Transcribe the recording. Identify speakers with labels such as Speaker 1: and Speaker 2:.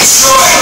Speaker 1: destroy